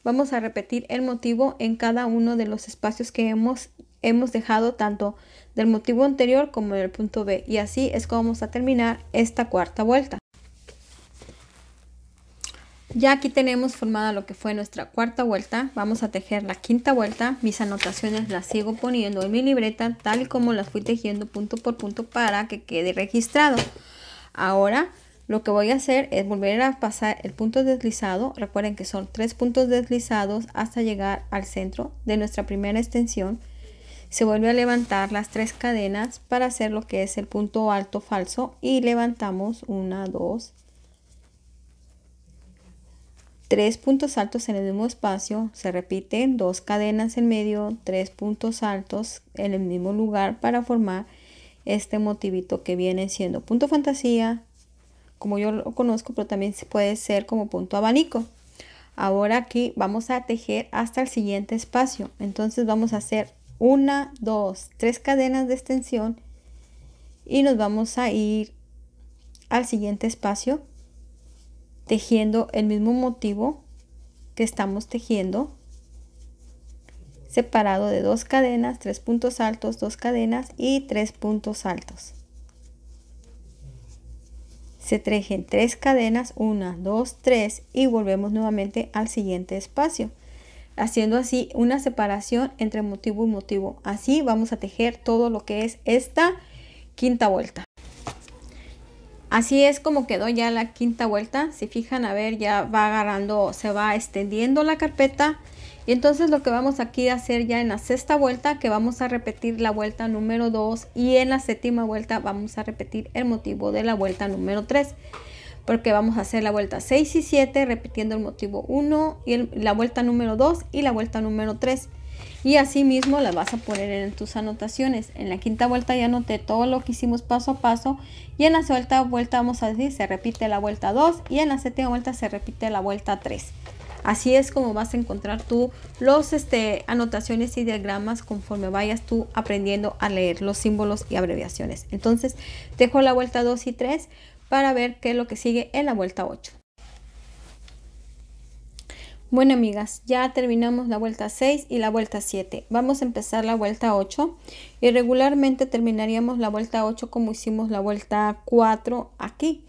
vamos a repetir el motivo en cada uno de los espacios que hemos hemos dejado tanto del motivo anterior como del punto B. Y así es como vamos a terminar esta cuarta vuelta ya aquí tenemos formada lo que fue nuestra cuarta vuelta. Vamos a tejer la quinta vuelta. Mis anotaciones las sigo poniendo en mi libreta tal y como las fui tejiendo punto por punto para que quede registrado. Ahora lo que voy a hacer es volver a pasar el punto deslizado. Recuerden que son tres puntos deslizados hasta llegar al centro de nuestra primera extensión. Se vuelve a levantar las tres cadenas para hacer lo que es el punto alto falso y levantamos una, dos, puntos altos en el mismo espacio, se repiten dos cadenas en medio, tres puntos altos en el mismo lugar para formar este motivito que viene siendo punto fantasía, como yo lo conozco, pero también puede ser como punto abanico. Ahora aquí vamos a tejer hasta el siguiente espacio. Entonces vamos a hacer una, dos, tres cadenas de extensión y nos vamos a ir al siguiente espacio tejiendo el mismo motivo que estamos tejiendo separado de dos cadenas, tres puntos altos, dos cadenas y tres puntos altos. Se tejen tres cadenas, una, dos, tres y volvemos nuevamente al siguiente espacio. Haciendo así una separación entre motivo y motivo. Así vamos a tejer todo lo que es esta quinta vuelta. Así es como quedó ya la quinta vuelta. Si fijan, a ver, ya va agarrando, se va extendiendo la carpeta. Y entonces lo que vamos aquí a hacer ya en la sexta vuelta, que vamos a repetir la vuelta número 2 y en la séptima vuelta vamos a repetir el motivo de la vuelta número 3. Porque vamos a hacer la vuelta 6 y 7 repitiendo el motivo 1 y la vuelta número 2 y la vuelta número 3 y así mismo las vas a poner en tus anotaciones. En la quinta vuelta ya anoté todo lo que hicimos paso a paso y en la suelta vuelta vamos a decir se repite la vuelta 2 y en la séptima vuelta se repite la vuelta 3. Así es como vas a encontrar tú los este, anotaciones y diagramas conforme vayas tú aprendiendo a leer los símbolos y abreviaciones. Entonces, dejo la vuelta 2 y 3 para ver qué es lo que sigue en la vuelta 8. Bueno, amigas, ya terminamos la vuelta 6 y la vuelta 7. Vamos a empezar la vuelta 8 y regularmente terminaríamos la vuelta 8 como hicimos la vuelta 4 aquí.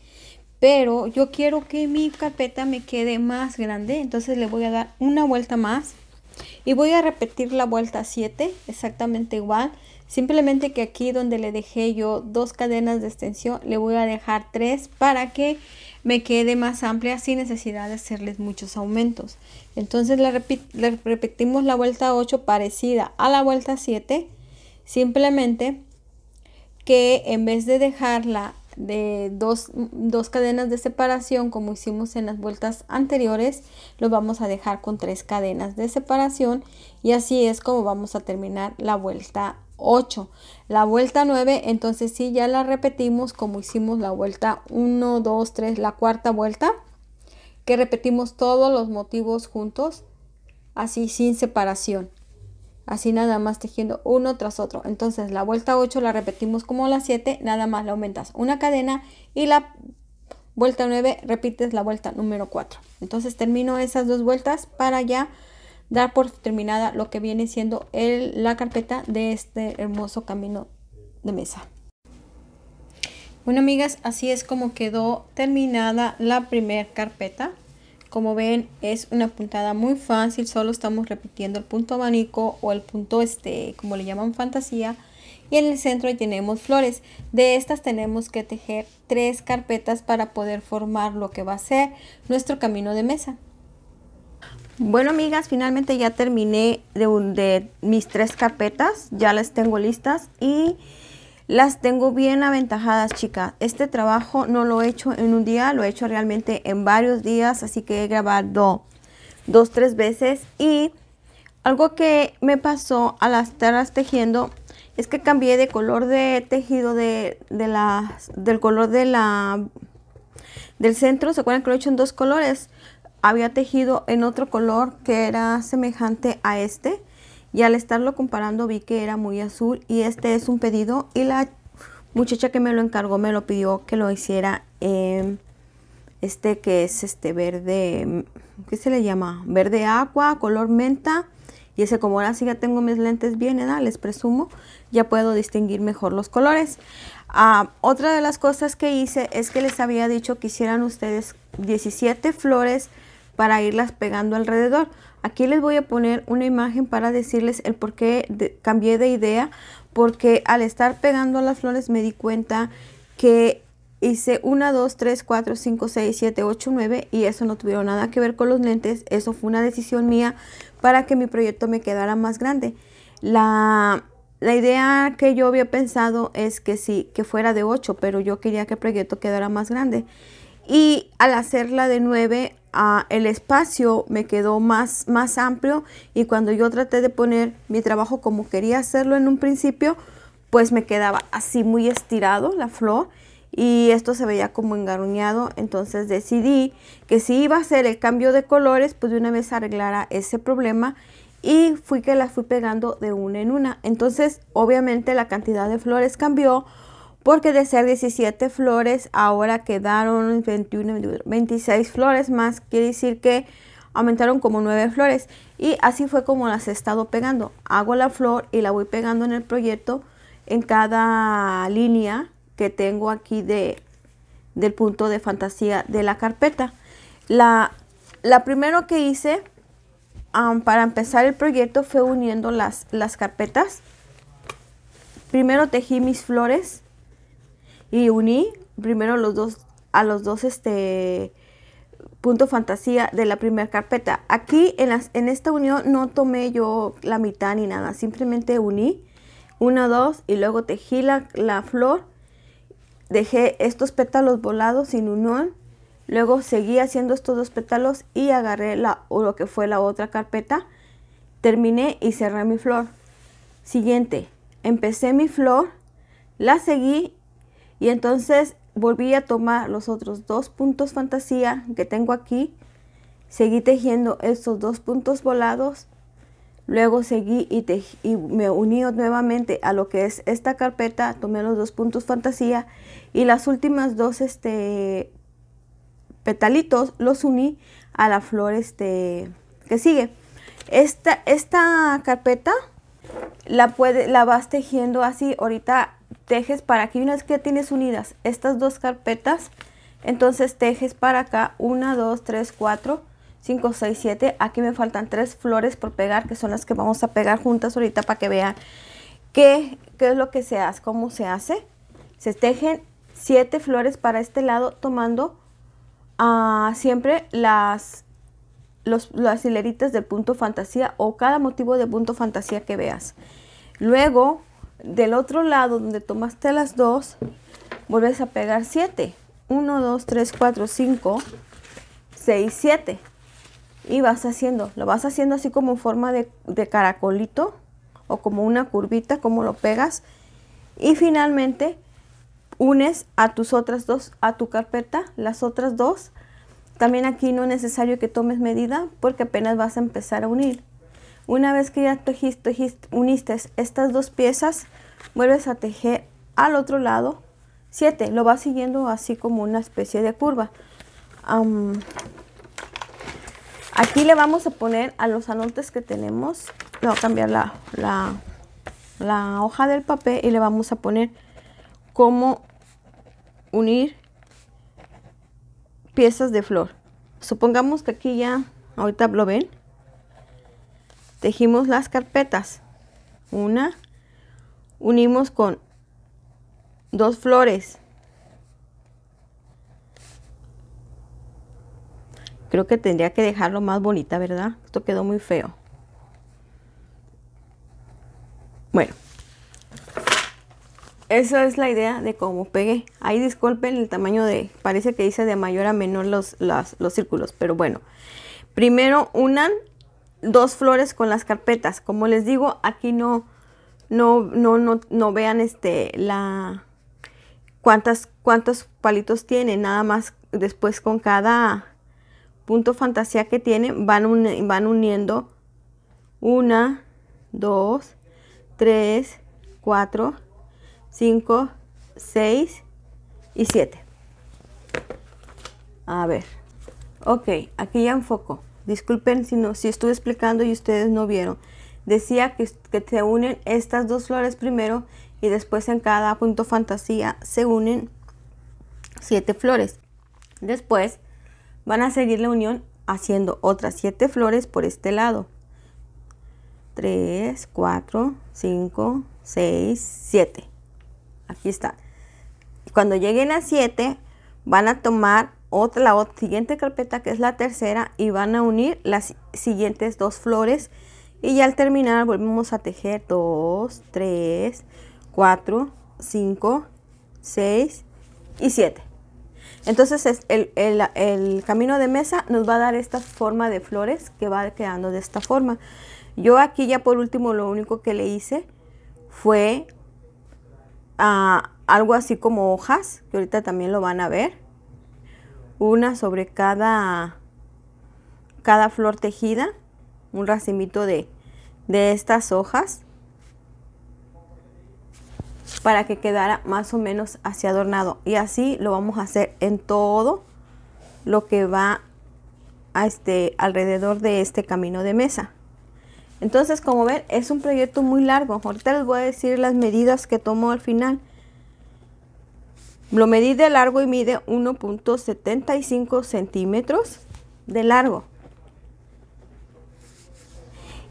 Pero yo quiero que mi carpeta me quede más grande, entonces le voy a dar una vuelta más y voy a repetir la vuelta 7 exactamente igual. Simplemente que aquí donde le dejé yo dos cadenas de extensión, le voy a dejar tres para que me quede más amplia sin necesidad de hacerles muchos aumentos. Entonces le, repetimos la vuelta 8 parecida a la vuelta 7, simplemente que en vez de dejarla de dos, dos, cadenas de separación como hicimos en las vueltas anteriores, lo vamos a dejar con tres cadenas de separación y así es como vamos a terminar la vuelta 8. La vuelta 9, entonces sí, ya la repetimos como hicimos la vuelta 1, 2, 3, la cuarta vuelta, que repetimos todos los motivos juntos, así sin separación. Así nada más tejiendo uno tras otro. Entonces la vuelta 8 la repetimos como la 7, nada más la aumentas una cadena y la vuelta 9 repites la vuelta número 4. Entonces termino esas dos vueltas para ya dar por terminada lo que viene siendo el, la carpeta de este hermoso camino de mesa. Bueno amigas, así es como quedó terminada la primera carpeta. Como ven es una puntada muy fácil, solo estamos repitiendo el punto abanico o el punto este, como le llaman fantasía. Y en el centro tenemos flores. De estas tenemos que tejer tres carpetas para poder formar lo que va a ser nuestro camino de mesa. Bueno, amigas, finalmente ya terminé de, de, mis tres carpetas. Ya las tengo listas y las tengo bien aventajadas, chicas. Este trabajo no lo he hecho en un día, lo he hecho realmente en varios días. Así que he grabado dos, tres veces. Y algo que me pasó al estar tejiendo es que cambié de color de tejido de, de la, del color de la, del centro. ¿Se acuerdan que lo he hecho en dos colores? Había tejido en otro color que era semejante a este y al estarlo comparando vi que era muy azul y este es un pedido y la muchacha que me lo encargó me lo pidió que lo hiciera en este que es este verde, ¿qué se le llama? Verde agua, color menta y ese como ahora sí ya tengo mis lentes bien, ¿eh? les presumo, ya puedo distinguir mejor los colores. Ah, otra de las cosas que hice es que les había dicho que hicieran ustedes 17 flores para irlas pegando alrededor. Aquí les voy a poner una imagen para decirles el por qué cambié de idea, porque al estar pegando las flores me di cuenta que hice 1, 2, 3, 4, 5, 6, 7, 8, 9 y eso no tuvieron nada que ver con los lentes, eso fue una decisión mía para que mi proyecto me quedara más grande. La, la idea que yo había pensado es que sí, que fuera de 8, pero yo quería que el proyecto quedara más grande. Y al hacerla de 9, ah, el espacio me quedó más, más amplio y cuando yo traté de poner mi trabajo como quería hacerlo en un principio, pues me quedaba así muy estirado la flor y esto se veía como engaruñado. Entonces decidí que si iba a hacer el cambio de colores, pues de una vez arreglara ese problema y fui que las fui pegando de una en una. Entonces obviamente la cantidad de flores cambió porque de ser 17 flores ahora quedaron 21, 26 flores más. Quiere decir que aumentaron como 9 flores y así fue como las he estado pegando. Hago la flor y la voy pegando en el proyecto en cada línea que tengo aquí de, del punto de fantasía de la carpeta. La, la primero que hice para empezar el proyecto fue uniendo las, las carpetas. Primero tejí mis flores y uní primero los dos a los dos este punto fantasía de la primera carpeta. Aquí en, las, en esta unión no tomé yo la mitad ni nada, simplemente uní una, dos y luego tejí la, la flor, dejé estos pétalos volados sin unión, luego seguí haciendo estos dos pétalos y agarré la, o lo que fue la otra carpeta, terminé y cerré mi flor. Siguiente, empecé mi flor, la seguí y entonces volví a tomar los otros dos puntos fantasía que tengo aquí, seguí tejiendo estos dos puntos volados. Luego seguí y, y, me uní nuevamente a lo que es esta carpeta, tomé los dos puntos fantasía y las últimas dos este, petalitos los uní a la flor este, que sigue. Esta, esta carpeta la, la vas tejiendo así, ahorita tejes para aquí, una vez que tienes unidas estas dos carpetas, entonces tejes para acá, una, dos, tres, cuatro, 5, 6, 7. Aquí me faltan tres flores por pegar, que son las que vamos a pegar juntas ahorita para que vean qué, qué es lo que se hace, cómo se hace. Se tejen siete flores para este lado tomando uh, siempre las, los, las hileritas del punto fantasía o cada motivo de punto fantasía que veas. Luego, del otro lado donde tomaste las dos, vuelves a pegar 7. 1, 2, 3, 4, 5, 6, 7 y vas haciendo, lo vas haciendo así como en forma de, caracolito o como una curvita, como lo pegas y finalmente unes a tus otras dos, a tu carpeta, las otras dos. También aquí no es necesario que tomes medida porque apenas vas a empezar a unir. Una vez que ya tejiste, uniste estas dos piezas, vuelves a tejer al otro lado 7. Lo vas siguiendo así como una especie de curva. Aquí le vamos a poner a los anotes que tenemos, le voy a cambiar la, la, hoja del papel y le vamos a poner cómo unir piezas de flor. Supongamos que aquí ya, ahorita lo ven, tejimos las carpetas. Una, unimos con dos flores. Creo que tendría que dejarlo más bonita, ¿verdad? Esto quedó muy feo. Bueno. Esa es la idea de cómo pegué. Ahí disculpen el tamaño de... Parece que hice de mayor a menor los, los círculos. Pero bueno. Primero unan dos flores con las carpetas. Como les digo, aquí no... No, no, no, no vean este, la, cuántas, cuántos palitos tiene, nada más después con cada, punto fantasía que tiene van, van uniendo una, dos, tres, cuatro, cinco, seis y siete. A ver. Ok, aquí ya enfoco. Disculpen si, no, si estuve explicando y ustedes no vieron. Decía que, que se unen estas dos flores primero y después en cada punto fantasía se unen siete flores. Después Van a seguir la unión haciendo otras 7 flores por este lado. 3, 4, 5, 6, 7. Aquí está. Cuando lleguen a 7, van a tomar otra, la siguiente carpeta que es la tercera y van a unir las siguientes dos flores. Y ya al terminar volvemos a tejer 2, 3, 4, 5, 6 y 7. Entonces el, el, camino de mesa nos va a dar esta forma de flores que va quedando de esta forma. Yo aquí ya por último lo único que le hice fue ah, algo así como hojas, que ahorita también lo van a ver. Una sobre cada, cada flor tejida, un racimito de, de estas hojas para que quedara más o menos así adornado. Y así lo vamos a hacer en todo lo que va a este, alrededor de este camino de mesa. Entonces, como ven, es un proyecto muy largo. Ahorita les voy a decir las medidas que tomo al final. Lo medí de largo y mide 1.75 centímetros de largo.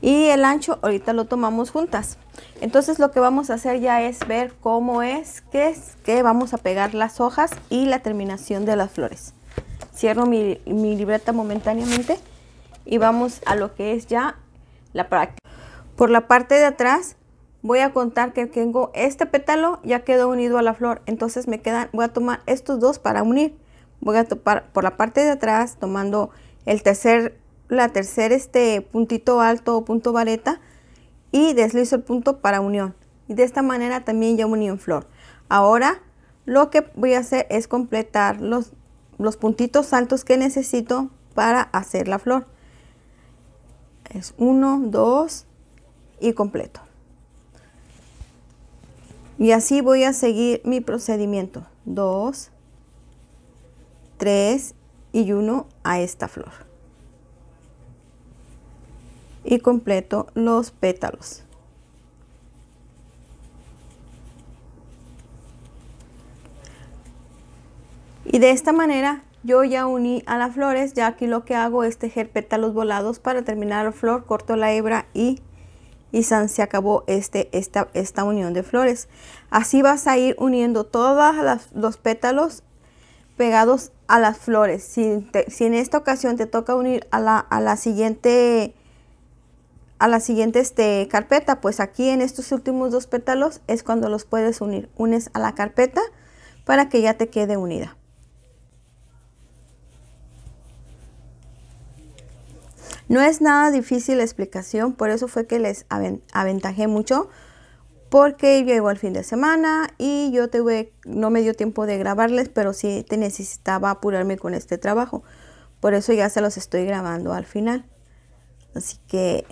Y el ancho ahorita lo tomamos juntas. Entonces lo que vamos a hacer ya es ver cómo es que, es que vamos a pegar las hojas y la terminación de las flores. Cierro mi, mi libreta momentáneamente y vamos a lo que es ya la práctica. Por la parte de atrás voy a contar que tengo este pétalo ya quedó unido a la flor. Entonces me quedan, voy a tomar estos dos para unir. Voy a topar por la parte de atrás tomando el tercer, la tercer este puntito alto o punto vareta y deslizo el punto para unión. Y de esta manera también ya uní en flor. Ahora lo que voy a hacer es completar los, los puntitos altos que necesito para hacer la flor. Es uno, dos y completo. Y así voy a seguir mi procedimiento. Dos, tres y uno a esta flor y completo los pétalos. Y de esta manera yo ya uní a las flores, ya aquí lo que hago es tejer pétalos volados para terminar la flor, corto la hebra y, y se acabó este, esta, esta unión de flores. Así vas a ir uniendo todos los pétalos pegados a las flores. Si, si, en esta ocasión te toca unir a la, a la siguiente a la siguiente este, carpeta, pues aquí en estos últimos dos pétalos es cuando los puedes unir. Unes a la carpeta para que ya te quede unida. No es nada difícil la explicación, por eso fue que les aventajé mucho, porque llegó el fin de semana y yo tuve, no me dio tiempo de grabarles, pero sí te necesitaba apurarme con este trabajo. Por eso ya se los estoy grabando al final. Así que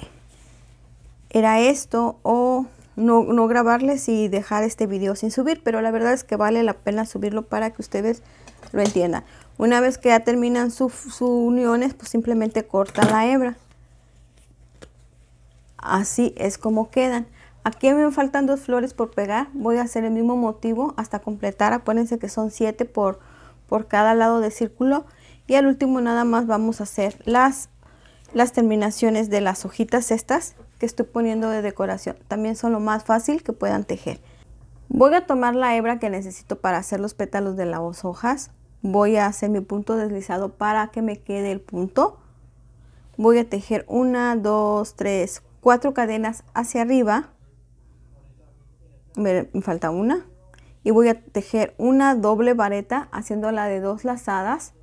era esto o no, grabarles y dejar este video sin subir, pero la verdad es que vale la pena subirlo para que ustedes lo entiendan. Una vez que ya terminan sus uniones, pues simplemente corta la hebra. Así es como quedan. Aquí me faltan dos flores por pegar. Voy a hacer el mismo motivo hasta completar. Acuérdense que son siete por, por cada lado del círculo. Y al último nada más vamos a hacer las, las terminaciones de las hojitas estas que estoy poniendo de decoración. También son lo más fácil que puedan tejer. Voy a tomar la hebra que necesito para hacer los pétalos de las hojas. Voy a hacer mi punto deslizado para que me quede el punto. Voy a tejer una, dos, tres, cuatro cadenas hacia arriba. Me, falta una. Y voy a tejer una doble vareta haciendo la de dos lazadas.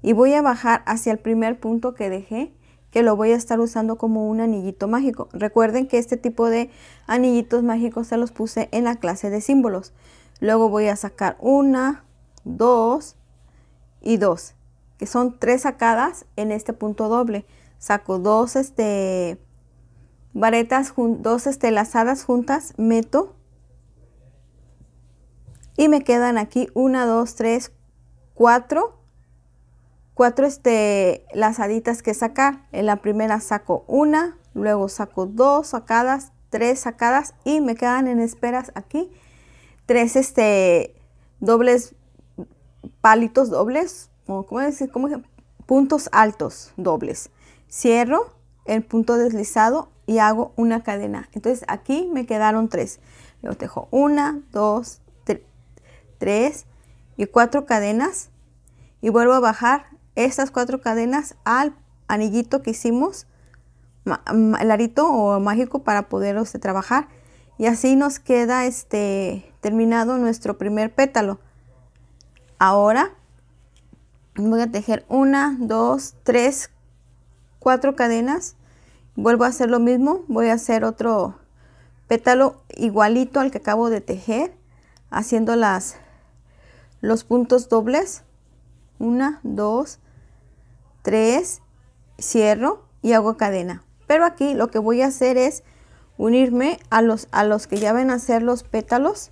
Y voy a bajar hacia el primer punto que dejé que lo voy a estar usando como un anillito mágico. Recuerden que este tipo de anillitos mágicos se los puse en la clase de símbolos. Luego voy a sacar una, dos y dos, que son tres sacadas en este punto doble. Saco dos este, varetas, dos este, lazadas juntas, meto y me quedan aquí una, dos, tres, cuatro cuatro este, lazaditas que sacar. En la primera saco una, luego saco dos sacadas, tres sacadas y me quedan en esperas aquí tres este, dobles palitos dobles, o ¿cómo decir? ¿Cómo puntos altos dobles. Cierro el punto deslizado y hago una cadena. Entonces aquí me quedaron tres. Luego tejo una, dos, tres y cuatro cadenas y vuelvo a bajar estas cuatro cadenas al anillito que hicimos, el arito o mágico para poder trabajar. Y así nos queda este, terminado nuestro primer pétalo. Ahora voy a tejer una, dos, tres, cuatro cadenas. Vuelvo a hacer lo mismo, voy a hacer otro pétalo igualito al que acabo de tejer, haciendo las los puntos dobles. Una, dos, tres, cierro y hago cadena. Pero aquí lo que voy a hacer es unirme a los, a los que ya ven a hacer los pétalos.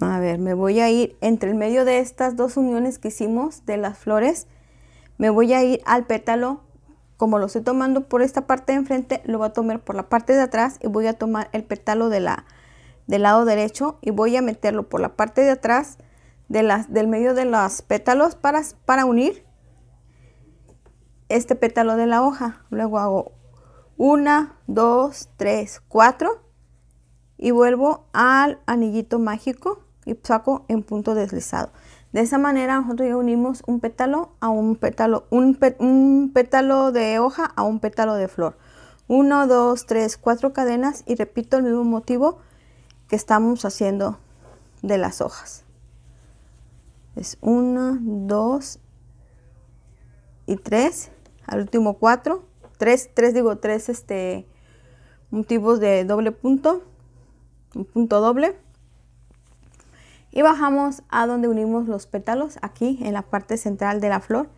A ver, me voy a ir entre el medio de estas dos uniones que hicimos de las flores. Me voy a ir al pétalo. Como lo estoy tomando por esta parte de enfrente, lo voy a tomar por la parte de atrás y voy a tomar el pétalo de la, del lado derecho y voy a meterlo por la parte de atrás del medio de los pétalos para, para unir este pétalo de la hoja. Luego hago una, dos, tres, cuatro y vuelvo al anillito mágico y saco en punto deslizado. De esa manera nosotros ya unimos un pétalo a un pétalo, un, un pétalo de hoja a un pétalo de flor. Uno, dos, tres, cuatro cadenas y repito el mismo motivo que estamos haciendo de las hojas. Es una, dos y tres. Al último cuatro. Tres, tres digo tres este motivos de doble punto. Un punto doble. Y bajamos a donde unimos los pétalos, aquí en la parte central de la flor.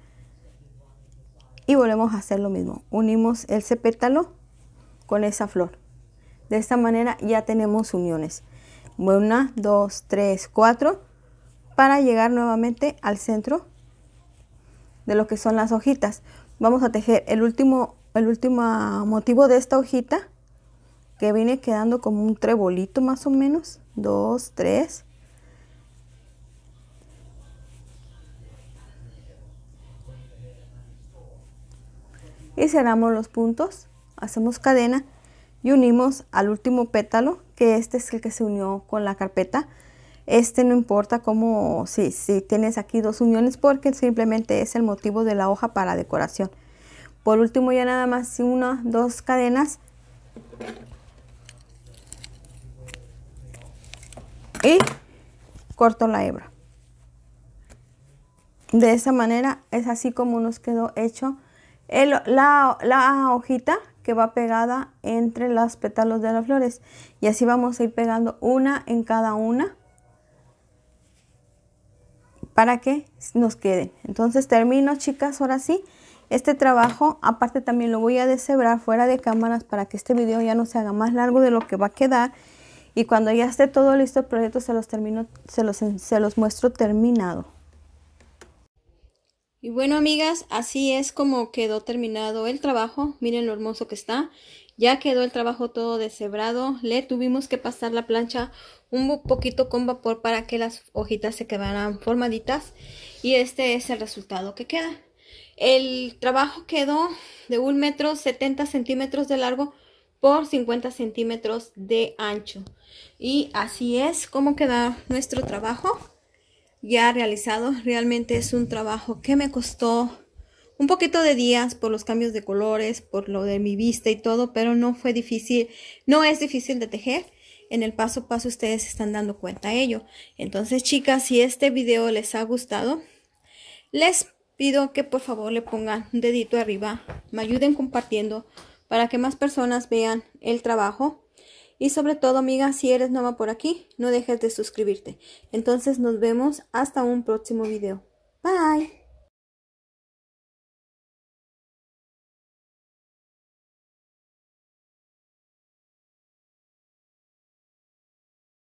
Y volvemos a hacer lo mismo. Unimos ese pétalo con esa flor. De esta manera ya tenemos uniones. Una, dos, tres, cuatro. Para llegar nuevamente al centro de lo que son las hojitas. Vamos a tejer el último, el último motivo de esta hojita. Que viene quedando como un trebolito más o menos. Dos, tres. Y cerramos los puntos. Hacemos cadena y unimos al último pétalo, que este es el que se unió con la carpeta. Este no importa cómo, si, si tienes aquí dos uniones, porque simplemente es el motivo de la hoja para decoración. Por último ya nada más una, dos cadenas. Y corto la hebra. De esa manera es así como nos quedó hecho la, la hojita que va pegada entre los pétalos de las flores. Y así vamos a ir pegando una en cada una para que nos queden. Entonces termino, chicas, ahora sí. Este trabajo, aparte también lo voy a deshebrar fuera de cámaras para que este video ya no se haga más largo de lo que va a quedar. Y cuando ya esté todo listo el proyecto se los termino, se los, se los muestro terminado. Y bueno, amigas, así es como quedó terminado el trabajo. Miren lo hermoso que está. Ya quedó el trabajo todo deshebrado. Le tuvimos que pasar la plancha un poquito con vapor para que las hojitas se quedaran formaditas. Y este es el resultado que queda. El trabajo quedó de un metro 70 centímetros de largo por 50 centímetros de ancho. Y así es como queda nuestro trabajo ya realizado. Realmente es un trabajo que me costó un poquito de días por los cambios de colores, por lo de mi vista y todo, pero no fue difícil, no es difícil de tejer. En el paso a paso ustedes están dando cuenta de ello. Entonces, chicas, si este video les ha gustado, les pido que por favor le pongan un dedito arriba, me ayuden compartiendo para que más personas vean el trabajo y sobre todo, amiga, si eres nueva por aquí, no dejes de suscribirte. Entonces nos vemos hasta un próximo video. Bye.